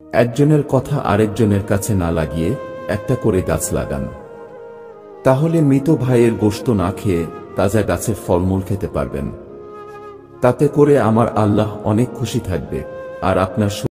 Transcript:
একজনের কথা আরেকজনের কাছে না লাগিয়ে একটা করে গাছ লাগান। তাহলে মৃত ভাইয়ের গোশত না খেয়ে তাজা গাছের ফলমূল খেতে পারবেন। তাতে করে আমার আল্লাহ অনেক খুশি থাকবে, আর আপনার